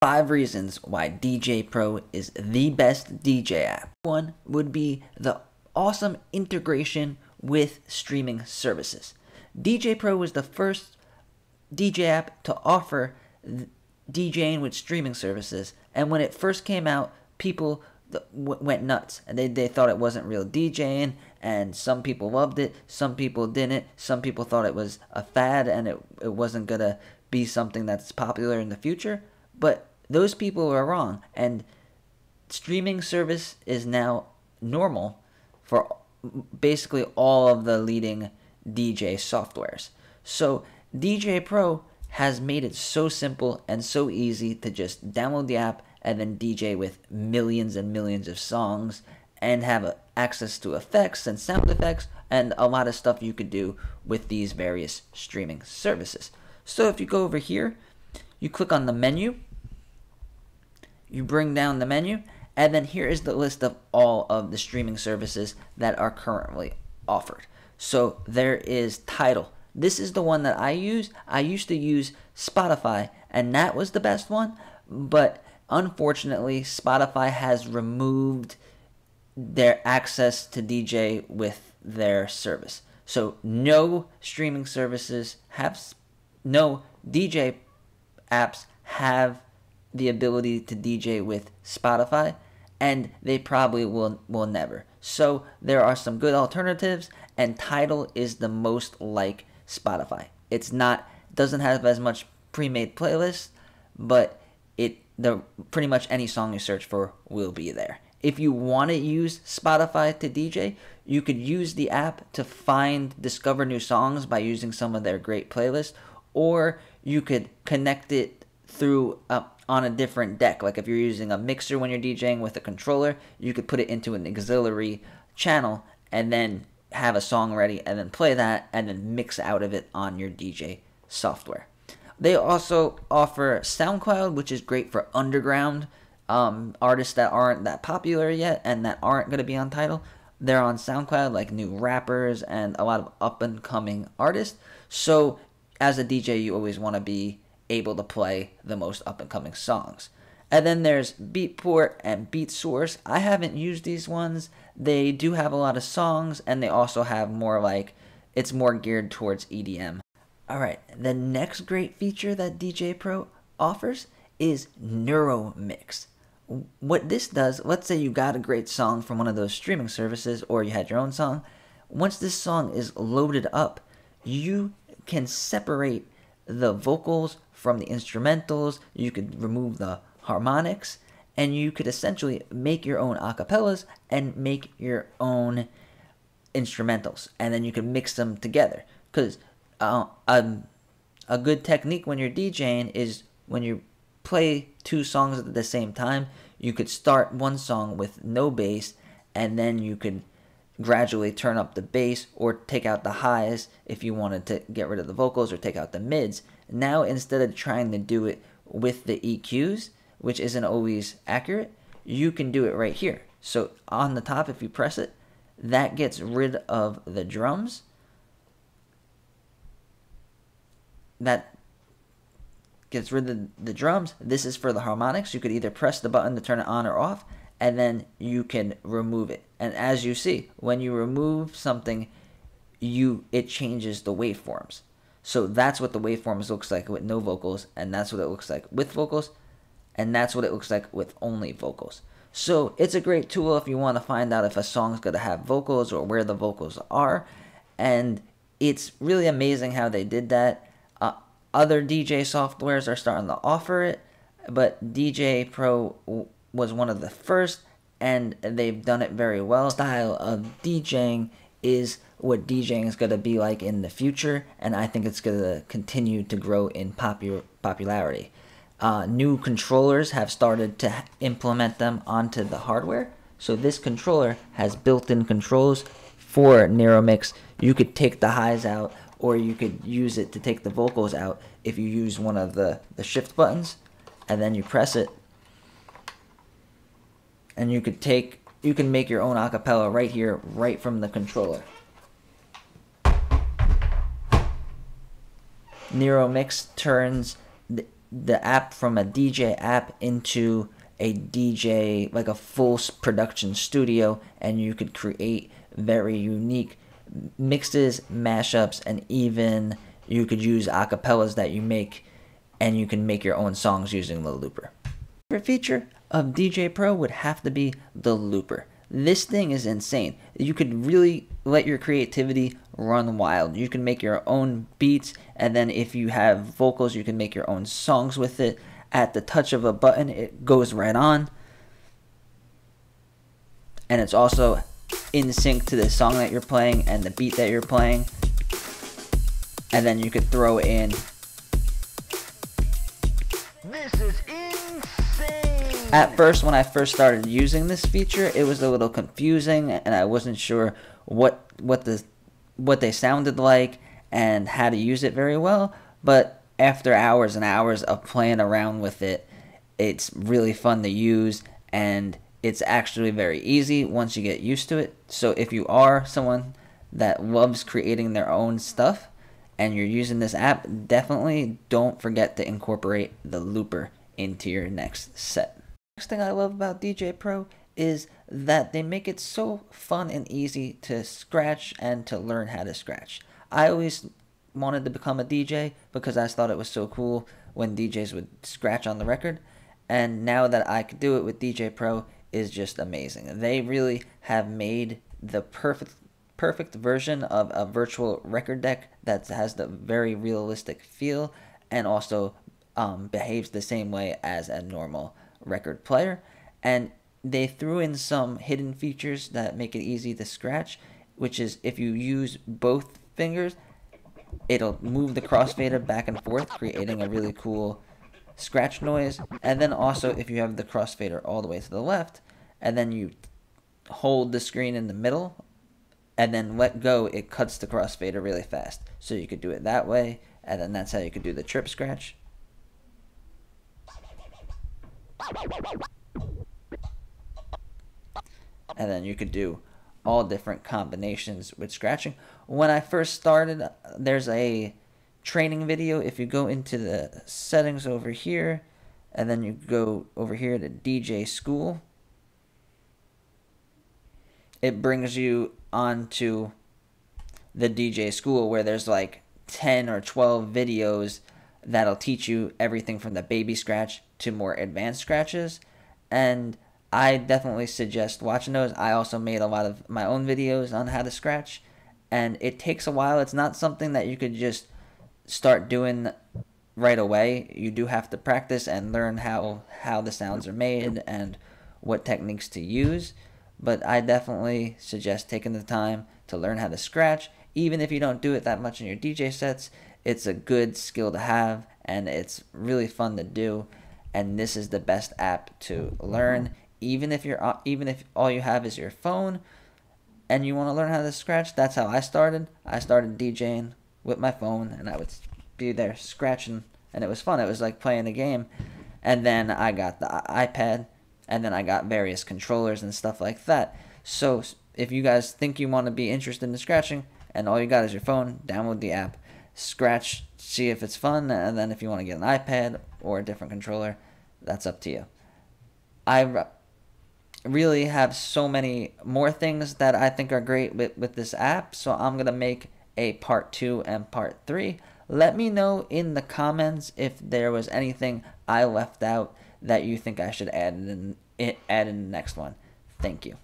Five reasons why djay Pro is the best DJ app. One would be the awesome integration with streaming services. djay Pro was the first DJ app to offer DJing with streaming services, and when it first came out, people went nuts and they, they thought it wasn't real DJing and some people loved it some people didn't some people thought it was a fad and it, it wasn't gonna be something that's popular in the future but those people were wrong and streaming service is now normal for basically all of the leading DJ softwares. So djay Pro has made it so simple and so easy to just download the app and then DJ with millions and millions of songs and have access to effects and sound effects and a lot of stuff you could do with these various streaming services. So if you go over here, you click on the menu, you bring down the menu, and then here is the list of all of the streaming services that are currently offered. So there is Tidal. This is the one that I use. I used to use Spotify, and that was the best one. But unfortunately, Spotify has removed their access to DJ with their service. So no streaming services have no DJ apps have the ability to DJ with Spotify, and they probably will will never. So there are some good alternatives, and Tidal is the most like Spotify. It's not doesn't have as much pre-made playlists, but it the pretty much any song you search for will be there. If you want to use Spotify to DJ, you could use the app to find discover new songs by using some of their great playlists, or you could connect it through uh, on a different deck. Like if you're using a mixer when you're DJing with a controller, you could put it into an auxiliary channel and then have a song ready and then play that and then mix out of it on your DJ software. They also offer SoundCloud, which is great for underground um, artists that aren't that popular yet and that aren't going to be on Tidal. They're on SoundCloud, like new rappers and a lot of up and coming artists. So, as a DJ, you always want to be able to play the most up and coming songs. And then there's Beatport and BeatSource. I haven't used these ones. They do have a lot of songs and they also have more like it's more geared towards EDM. All right, the next great feature that djay Pro offers is Neural Mix. What this does, let's say you got a great song from one of those streaming services or you had your own song. Once this song is loaded up, you can separate the vocals from the instrumentals, you could remove the harmonics, and you could essentially make your own acapellas and make your own instrumentals, and then you could mix them together. Because uh, um, a good technique when you're DJing is when you play two songs at the same time, you could start one song with no bass, and then you could gradually turn up the bass or take out the highs if you wanted to get rid of the vocals or take out the mids. Now, instead of trying to do it with the EQs, which isn't always accurate, you can do it right here. So on the top, if you press it, that gets rid of the drums. That gets rid of the drums. This is for the harmonics. You could either press the button to turn it on or off, and then you can remove it. And as you see, when you remove something, you it changes the waveforms. So that's what the waveforms looks like with no vocals, and that's what it looks like with vocals, and that's what it looks like with only vocals. So it's a great tool if you want to find out if a song's going to have vocals or where the vocals are, and it's really amazing how they did that. Uh, other DJ softwares are starting to offer it, but djay Pro was one of the first, and they've done it very well. Style of DJing is what DJing is going to be like in the future, and I think it's going to continue to grow in popu- popularity. Uh, new controllers have started to implement them onto the hardware. So this controller has built-in controls for Neural Mix. You could take the highs out, or you could use it to take the vocals out if you use one of the, the shift buttons, and then you press it, and you could take you can make your own acapella right here, right from the controller. Neural Mix turns the app from a DJ app into a DJ, like a full production studio, and you could create very unique mixes, mashups, and even you could use acapellas that you make, and you can make your own songs using the looper. Favorite feature of djay Pro would have to be the looper. This thing is insane. You could really let your creativity run wild. You can make your own beats, and then if you have vocals, you can make your own songs with it. At the touch of a button, it goes right on. And it's also in sync to the song that you're playing and the beat that you're playing. And then you could throw in. This is! At first, when I first started using this feature, it was a little confusing, and I wasn't sure what what the what they sounded like and how to use it very well. But after hours and hours of playing around with it, it's really fun to use and it's actually very easy once you get used to it. So if you are someone that loves creating their own stuff and you're using this app, definitely don't forget to incorporate the looper into your next set. Next thing I love about djay Pro is that they make it so fun and easy to scratch and to learn how to scratch. I always wanted to become a DJ because I thought it was so cool when DJs would scratch on the record. And now that I could do it with djay Pro is just amazing. They really have made the perfect perfect version of a virtual record deck that has the very realistic feel and also um, behaves the same way as a normal record player. And they threw in some hidden features that make it easy to scratch, which is if you use both fingers, it'll move the crossfader back and forth, creating a really cool scratch noise. And then also, if you have the crossfader all the way to the left, and then you hold the screen in the middle, and then let go, it cuts the crossfader really fast. So you could do it that way, and then that's how you could do the trip scratch. And then you could do all different combinations with scratching. When I first started, there's a training video. If you go into the settings over here, and then you go over here to DJ School, it brings you onto the DJ School where there's like 10 or 12 videos that'll teach you everything from the baby scratch to more advanced scratches. And I definitely suggest watching those. I also made a lot of my own videos on how to scratch, and it takes a while. It's not something that you could just start doing right away. You do have to practice and learn how how the sounds are made and what techniques to use. But I definitely suggest taking the time to learn how to scratch, even if you don't do it that much in your DJ sets. It's a good skill to have, and it's really fun to do. And this is the best app to learn. Even if you're uh, even if all you have is your phone and you want to learn how to scratch that's how i started. I started djing with my phone and i would be there scratching and it was fun. It was like playing a game. And then i got the ipad and then i got various controllers and stuff like that. So if you guys think you want to be interested in scratching and all you got is your phone download the app scratch see if it's fun and then if you want to get an ipad or a different controller that's up to you i really have so many more things that I think are great with, with this app. So I'm going to make a part two and part three. Let me know in the comments if there was anything I left out that you think I should add in, add in the next one. Thank you.